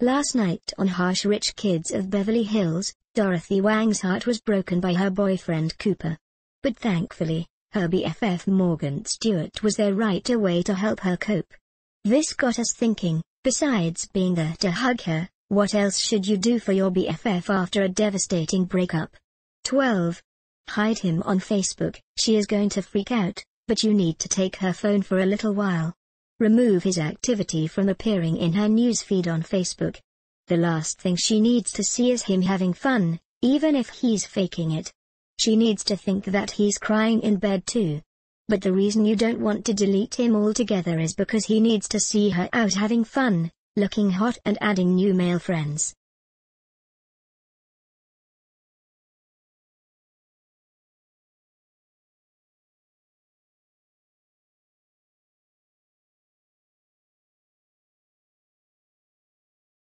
Last night on Harsh Rich Kids of Beverly Hills, Dorothy Wang's heart was broken by her boyfriend Cooper. But thankfully, her BFF Morgan Stewart was there right away to help her cope. This got us thinking, besides being there to hug her, what else should you do for your BFF after a devastating breakup? 12. Hide him on Facebook, she is going to freak out, but you need to take her phone for a little while. Remove his activity from appearing in her newsfeed on Facebook. The last thing she needs to see is him having fun, even if he's faking it. She needs to think that he's crying in bed too. But the reason you don't want to delete him altogether is because he needs to see her out having fun, looking hot and adding new male friends.